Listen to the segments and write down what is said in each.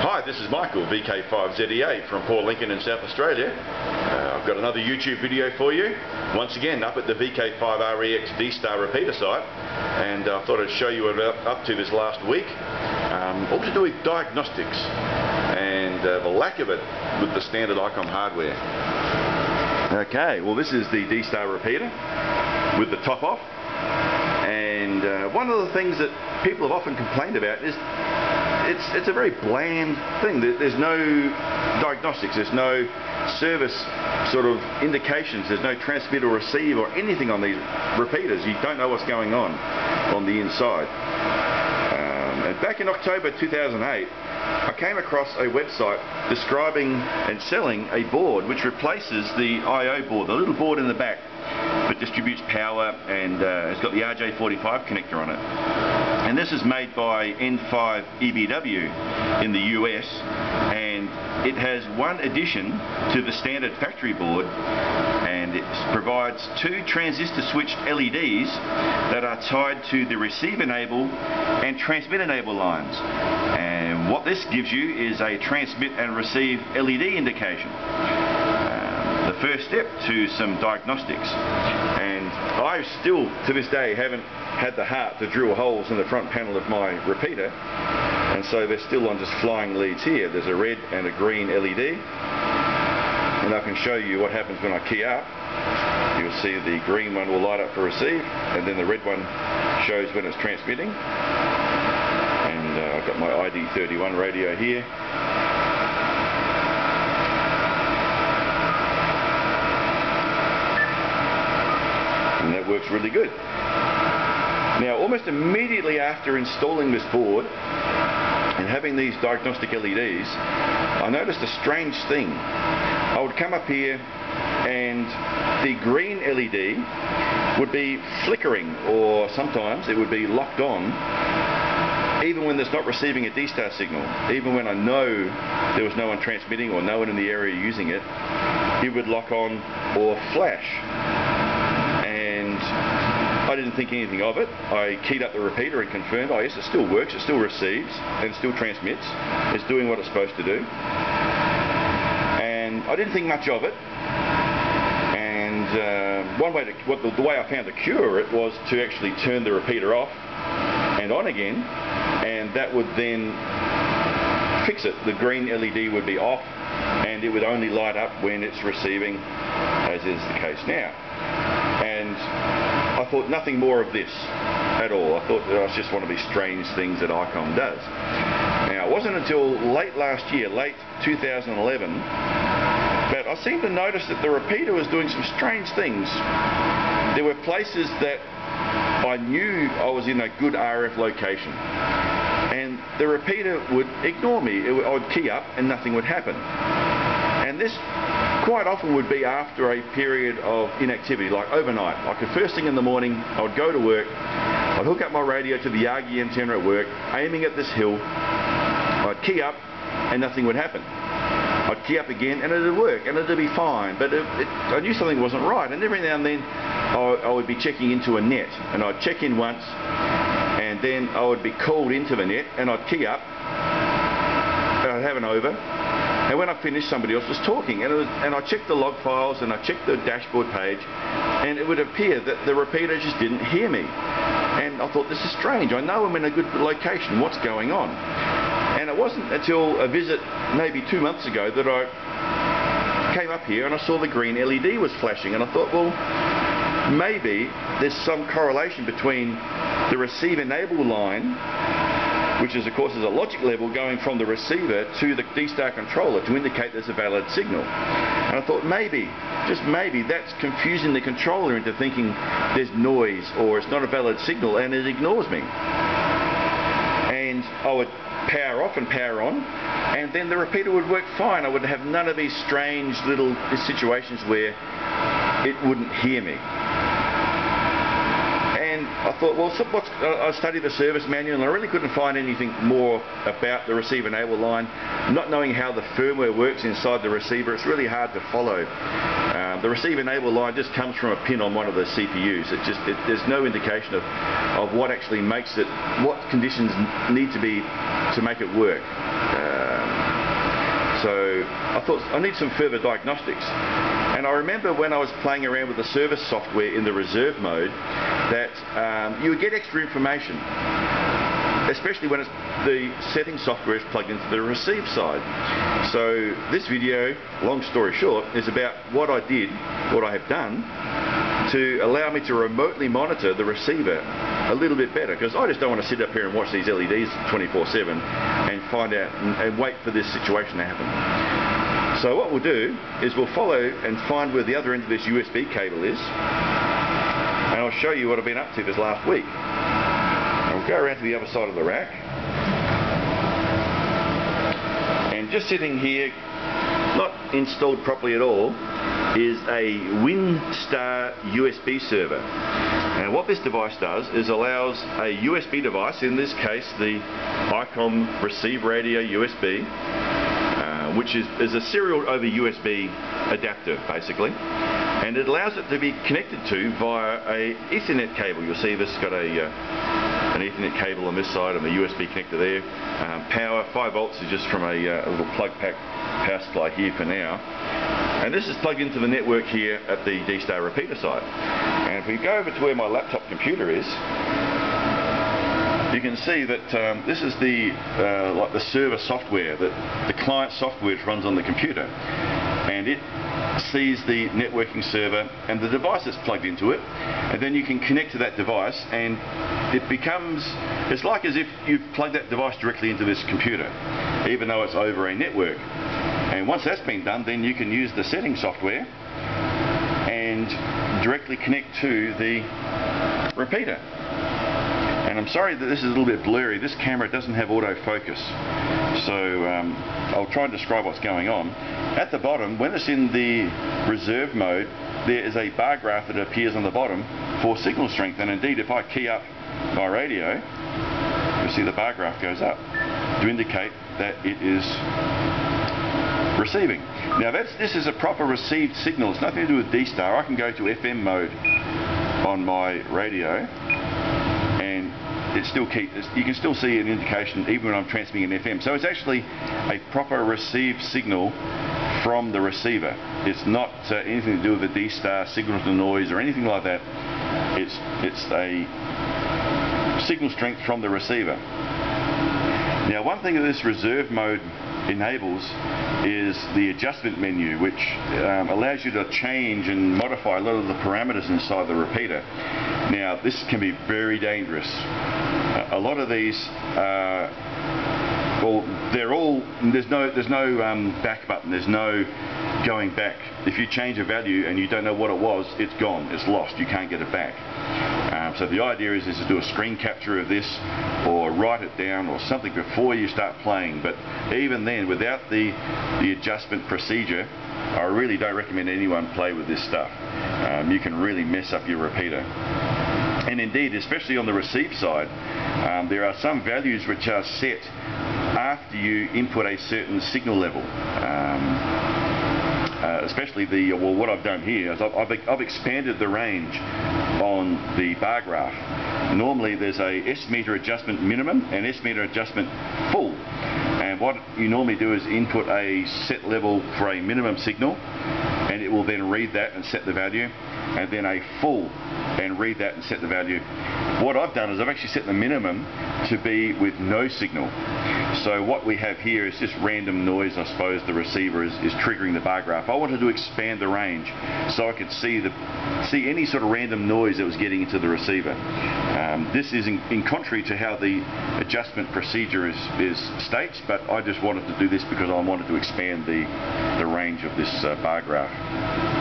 Hi, this is Michael, VK5ZEA from Port Lincoln in South Australia. Uh, I've got another YouTube video for you, once again up at the VK5REX D-Star repeater site, and I thought I'd show you what I'm up to this last week, um, all to do with diagnostics, and uh, the lack of it with the standard ICOM hardware. Okay, well this is the D-Star repeater with the top off, and uh, one of the things that people have often complained about is it's, it's a very bland thing. There's no diagnostics, there's no service sort of indications, there's no transmit or receive or anything on these repeaters. You don't know what's going on on the inside. Um, and back in October 2008, I came across a website describing and selling a board which replaces the I.O. board, the little board in the back that distributes power and uh, it's got the RJ45 connector on it. And this is made by N5 EBW in the US and it has one addition to the standard factory board and it provides two transistor switched LEDs that are tied to the receive enable and transmit enable lines. And what this gives you is a transmit and receive LED indication um, the first step to some diagnostics. And I still, to this day, haven't had the heart to drill holes in the front panel of my repeater and so they're still on just flying leads here. There's a red and a green LED and I can show you what happens when I key up. You'll see the green one will light up for receive and then the red one shows when it's transmitting and uh, I've got my ID31 radio here works really good. Now almost immediately after installing this board and having these diagnostic LEDs I noticed a strange thing. I would come up here and the green LED would be flickering or sometimes it would be locked on even when there's not receiving a D-Star signal, even when I know there was no one transmitting or no one in the area using it, it would lock on or flash. I didn't think anything of it. I keyed up the repeater and confirmed, oh yes, it still works, it still receives, and still transmits. It's doing what it's supposed to do. And I didn't think much of it. And uh, one way to, what the, the way I found to cure it was to actually turn the repeater off and on again, and that would then fix it. The green LED would be off and it would only light up when it's receiving, as is the case now. And I thought nothing more of this at all. I thought oh, that was just one of these strange things that ICOM does. Now, it wasn't until late last year, late 2011, that I seemed to notice that the repeater was doing some strange things. There were places that I knew I was in a good RF location and the repeater would ignore me. Would, I would key up and nothing would happen. And this quite often would be after a period of inactivity, like overnight. Like the first thing in the morning, I would go to work, I'd hook up my radio to the Yagi antenna at work, aiming at this hill, I'd key up and nothing would happen. I'd key up again and it'd work and it'd be fine, but it, it, I knew something wasn't right. And every now and then I, I would be checking into a net and I'd check in once and then I would be called into the net and I'd key up and I'd have an over and when I finished, somebody else was talking. And, was, and I checked the log files and I checked the dashboard page, and it would appear that the repeater just didn't hear me. And I thought, this is strange. I know I'm in a good location. What's going on? And it wasn't until a visit maybe two months ago that I came up here and I saw the green LED was flashing. And I thought, well, maybe there's some correlation between the receive enable line which is of course is a logic level going from the receiver to the D-Star controller to indicate there's a valid signal. And I thought maybe, just maybe, that's confusing the controller into thinking there's noise or it's not a valid signal and it ignores me. And I would power off and power on and then the repeater would work fine. I would have none of these strange little situations where it wouldn't hear me. I thought, well, I studied the service manual and I really couldn't find anything more about the receive enable line. Not knowing how the firmware works inside the receiver, it's really hard to follow. Um, the receive enable line just comes from a pin on one of the CPUs. It just it, there's no indication of, of what actually makes it, what conditions need to be to make it work. Um, so I thought I need some further diagnostics. And I remember when I was playing around with the service software in the reserve mode that um, you would get extra information especially when the setting software is plugged into the receive side. So this video, long story short, is about what I did, what I have done to allow me to remotely monitor the receiver a little bit better because I just don't want to sit up here and watch these LEDs 24-7 and find out and, and wait for this situation to happen. So what we'll do is we'll follow and find where the other end of this USB cable is and I'll show you what I've been up to this last week. I'll go around to the other side of the rack and just sitting here not installed properly at all is a WinStar USB server. And what this device does is allows a USB device, in this case the ICOM receive radio USB, uh, which is, is a serial over USB adapter basically, and it allows it to be connected to via a Ethernet cable. You'll see this has got a uh, an Ethernet cable on this side and a USB connector there. Um, power, 5 volts is just from a, uh, little plug pack power supply here for now. And this is plugged into the network here at the D-Star repeater side. And if we go over to where my laptop computer is, you can see that um, this is the uh, like the server software, that the client software runs on the computer. And it sees the networking server and the device that's plugged into it. And then you can connect to that device and it becomes it's like as if you've plugged that device directly into this computer even though it's over a network. And once that's been done then you can use the setting software and directly connect to the repeater and I'm sorry that this is a little bit blurry. This camera doesn't have autofocus. So um, I'll try and describe what's going on. At the bottom, when it's in the reserve mode, there is a bar graph that appears on the bottom for signal strength. And indeed, if I key up my radio, you'll see the bar graph goes up to indicate that it is receiving. Now that's, this is a proper received signal. It's nothing to do with D-Star. I can go to FM mode on my radio it still keep, you can still see an indication even when I'm transmitting an FM. So it's actually a proper received signal from the receiver. It's not uh, anything to do with the D-Star signal to noise or anything like that. It's, it's a signal strength from the receiver. Now one thing that this reserve mode enables is the adjustment menu which um, allows you to change and modify a lot of the parameters inside the repeater. Now this can be very dangerous. A lot of these uh, well they're all there's no there's no um, back button there's no going back if you change a value and you don't know what it was it's gone it's lost you can't get it back um, so the idea is, is to do a screen capture of this or write it down or something before you start playing. But even then, without the, the adjustment procedure, I really don't recommend anyone play with this stuff. Um, you can really mess up your repeater. And indeed, especially on the receive side, um, there are some values which are set after you input a certain signal level. Um, uh, especially the, well what I've done here is I've, I've, I've, expanded the range on the bar graph. Normally there's a S meter adjustment minimum and S meter adjustment full and what you normally do is input a set level for a minimum signal and it will then read that and set the value and then a full and read that and set the value. What I've done is I've actually set the minimum to be with no signal. So what we have here is just random noise I suppose the receiver is, is triggering the bar graph. I wanted to expand the range so I could see the see any sort of random noise that was getting into the receiver. Um, this is in, in, contrary to how the adjustment procedure is, is states but I just wanted to do this because I wanted to expand the, the range of this uh, bar graph.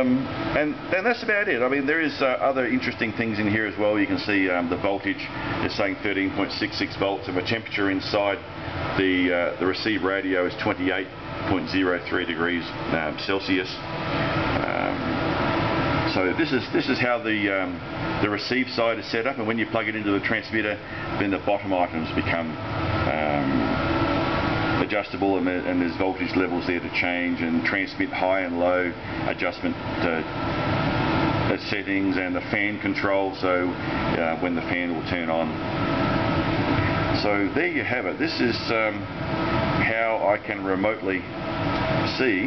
Um, and then that's about it. I mean, there is uh, other interesting things in here as well. You can see um, the voltage is saying 13.66 volts, and the temperature inside the uh, the receive radio is 28.03 degrees um, Celsius. Um, so this is this is how the um, the receive side is set up, and when you plug it into the transmitter, then the bottom items become um, adjustable and, and, there's voltage levels there to change and transmit high and low adjustment uh, settings and the fan control so uh, when the fan will turn on. So there you have it. This is um, how how I can remotely see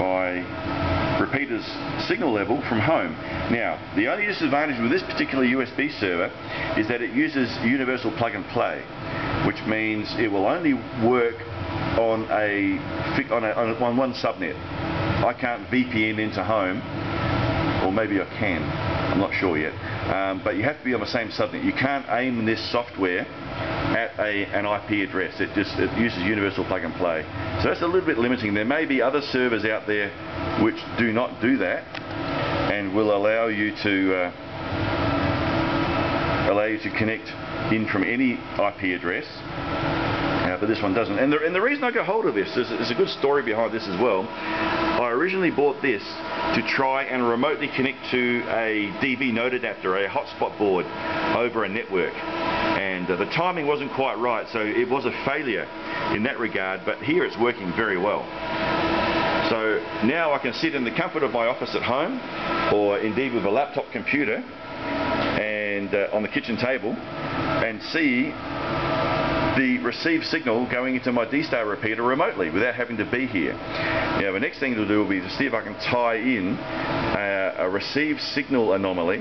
my repeater's signal level from home. Now, the only disadvantage with this particular USB server is that it uses universal plug and play, which means it will only work on a on, a, on one subnet. I can't VPN into home, or maybe I can. I'm not sure yet. Um, but you have to be on the same subnet. You can't aim this software at a, an IP address. It just it uses universal plug and play. So that's a little bit limiting. There may be other servers out there which do not do that and will allow you to uh, allow you to connect in from any IP address but this one doesn't. And the, and the reason I got hold of this, there's, there's a good story behind this as well. I originally bought this to try and remotely connect to a DV node adapter, a hotspot board over a network. And uh, the timing wasn't quite right, so it was a failure in that regard, but here it's working very well. So now I can sit in the comfort of my office at home, or indeed with a laptop computer, and uh, on the kitchen table, and see the received signal going into my D-Star repeater remotely without having to be here. Now the next thing to do will be to see if I can tie in uh, a received signal anomaly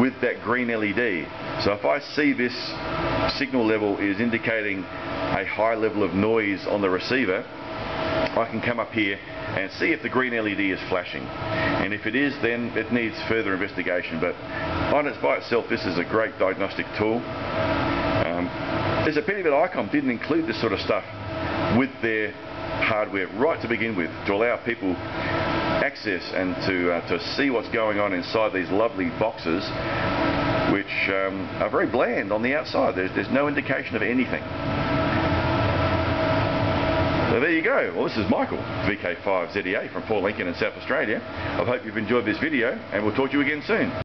with that green LED. So if I see this signal level is indicating a high level of noise on the receiver, I can come up here and see if the green LED is flashing. And if it is, then it needs further investigation. But on its by itself, this is a great diagnostic tool. It's a pity that ICOM didn't include this sort of stuff with their hardware right to begin with to allow people access and to, uh, to see what's going on inside these lovely boxes which um, are very bland on the outside. There's, there's no indication of anything. So there you go. Well, this is Michael, VK5ZEA from Port Lincoln in South Australia. I hope you've enjoyed this video and we'll talk to you again soon.